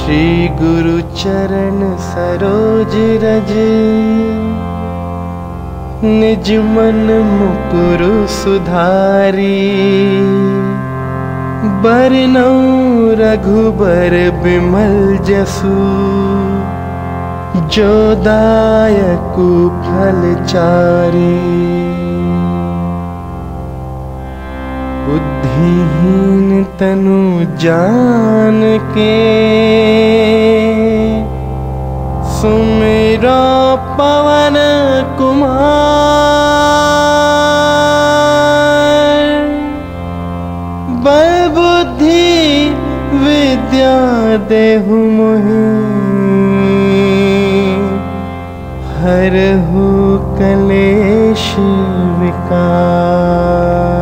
श्री गुरु चरण सरोज रज। निज मन मुकुरु सुधारी। बरनौ रघुबर बिमल जसु। जो दायकु फल बुद्धिहीन तनु जान के सुमिरो पवन कुमार। बल बुद्धि विद्या देहु मोहि। हरहु विकार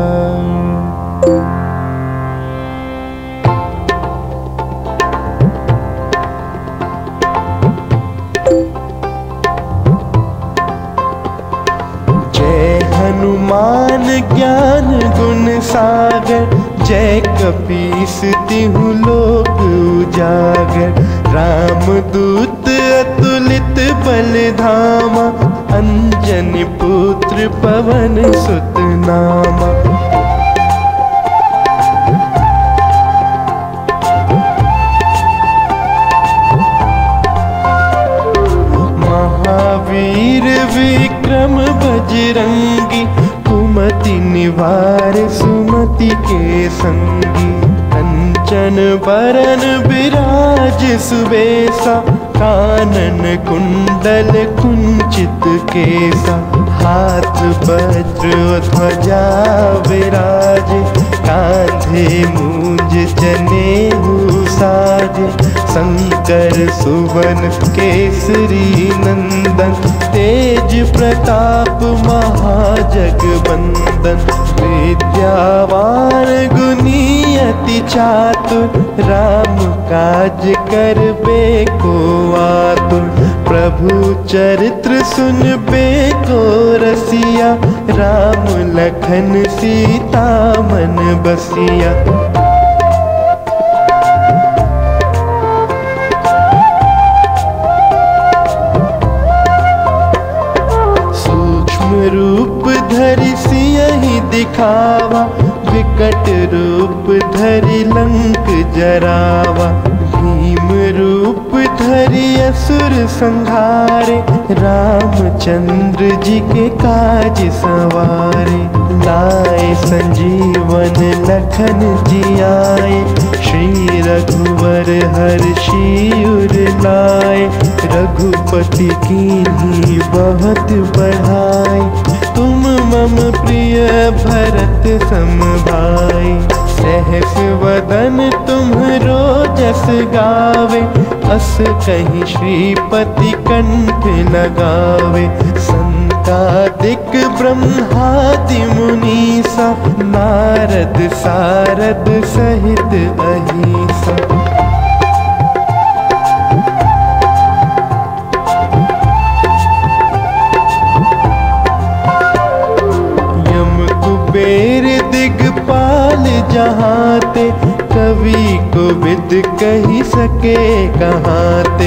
हनुमान ज्ञान गुण सागर। जय कपीस तिहु लोक उजागर। राम दूत अतुलित बल धामा। अंजनी पुत्र पवन सुत नामा। कंचन विराज सुबेसा, कानन कुंडल कुंचित केसा। हाथ वज्र ध्वजा विराज कांधे मूंज जनेऊ साज। शंकर सुवन केसरी नंदन, तेज प्रताप महाजगबंदन। विद्यावान गुनियति चातुर, राम काज कर बे को आतुर। प्रभु चरित्र सुन बे को रसिया, राम लखन सीता मन बसिया। दिखावा, विकट रूप धरि लंक जरावा। भीम रूप धरि असुर संहारे, रामचंद्र जी के काज सवारे। लखन जियाए, श्री रघुवर हर्षि उर लाए, रघुपति की बहुत बढ़ाई तुम मम प्रिय भरत सम भाई सहस वदन तुम रोजस गावे, अस कहीं श्रीपति कंठ लगावे संतादिक ब्रह्मादि मुनि मुनीसा नारद सारद सहित अहिसा। दिगपाल जहाते कवि को विद कही सके कहाते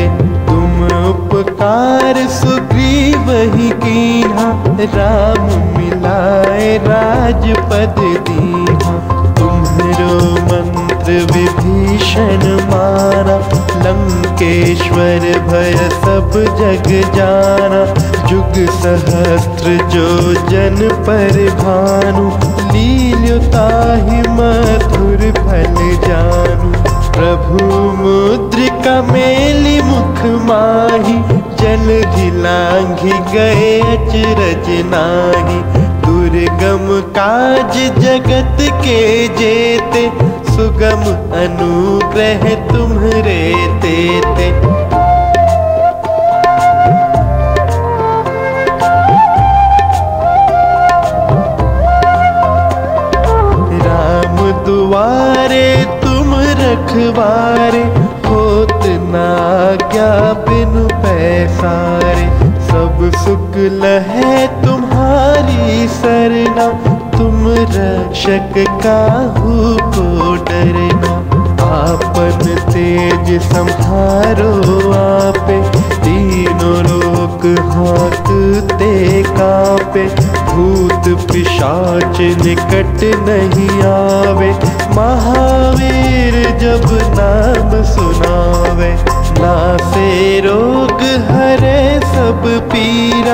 राम मिलाए राजपद दीहा। तुम्हरो मंत्र विभीषण माना लंकेश्वर भय सब जग जाना। जुग सहस्त्र जो जन पर भानु लील्युताहि मधुर फल जानू। प्रभु मुद्रिका मेली मुख माही जल लांघि गए, अचरज नाही। दुर्गम काज जगत के जेते, सुगम अनुग्रह तुम्हरे तेते राम दुआरे तुम रखवारे, होत ना क्या बिनु पैसारे सब सुख लहे तुम्हारी सरना। तुम रक्षक काहू को डरना। आपन तेज संहारो आपे। तीनों लोक हाकते कापे। भूत पिशाच निकट नहीं आवे। महावीर जब नाम सुनावे। नासे रोग हरे सब पीरा,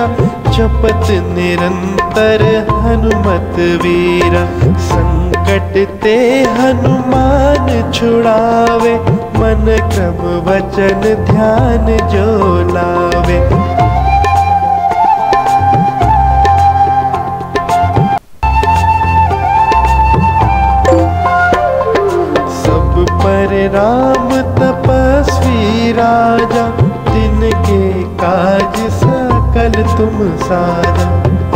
जपत निरंतर हनुमत वीरा। संकट ते हनुमान छुड़ावे, मन क्रम वचन ध्यान जो लावे। सब पर राम तुम सारा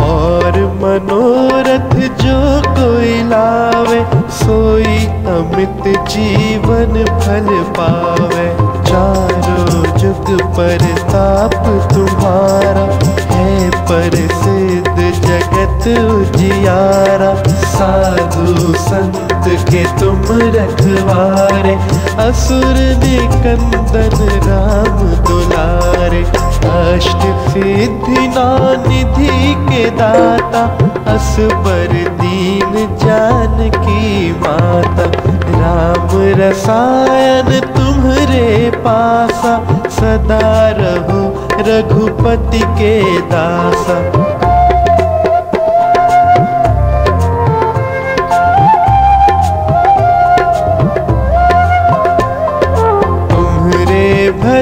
और मनोरथ जो कोई लावे, सोई अमित जीवन फल पावे। चारों जुग पर ताप तुम्हारा, है पर सिद्ध जगत उजियारा, साधु संत के तुम रखवारे, असुर निकंदन राम दुलारे अष्ट सिद्धि निधि के दाता असबर दीन जान की माता, राम रसायन तुम्हरे पासा, सदा रहो रघुपति के दासा।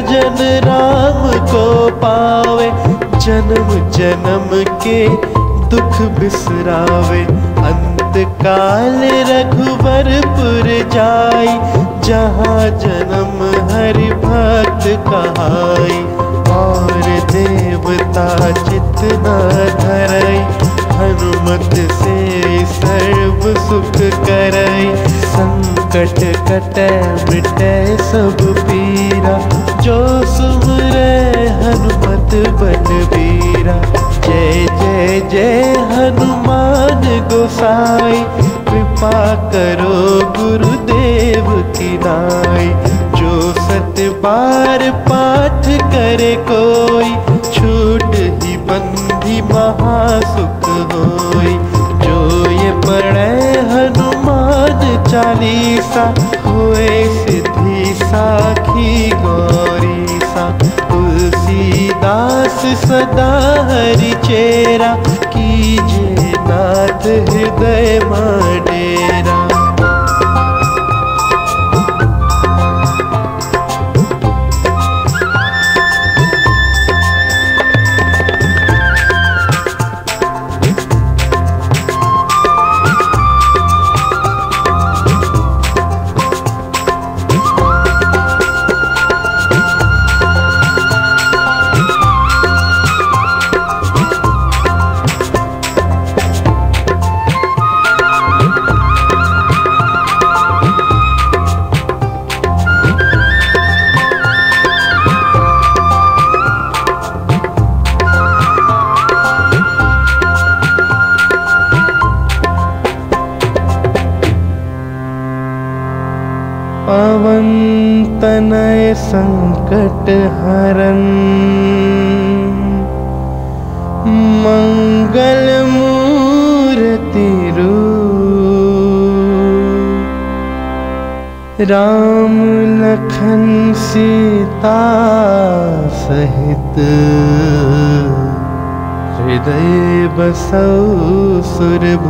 भजन राम को पावे, जन्म जन्म के दुख बिसरावे। अंत काल रघुवरपुर जाई, जहाँ जन्म हरि भक्त कहाई। और देवता चित न धरई। हनुमत से सर्व सुख करई। संकट कटे, मिटे सब पीरा। जो सुमरे हनुमत बलबीरा जय जय जय हनुमान गोसाई। कृपा करो गुरुदेव की नाई। जो सत बार पाठ करे कोई चालीसा होए सिद्धि साखी गौरी सा। तुलसीदास सदा हरि चेरा कीजे नाथ हृदय डेरा तनय संकट हरन मंगल मूर्ति राम लखन सीता सहित। हृदय बसौ सुरभूप